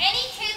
Any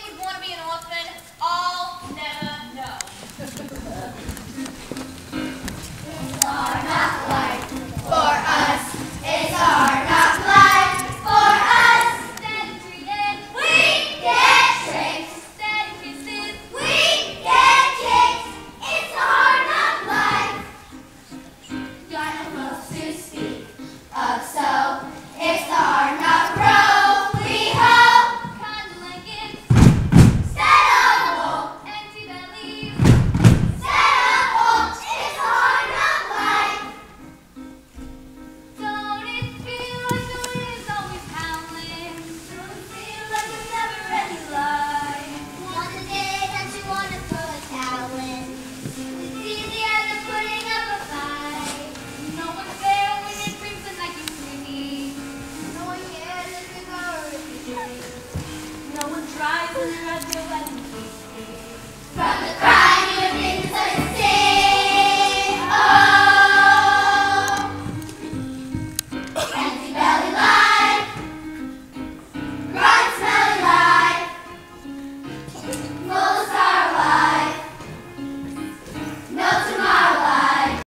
Congratulations.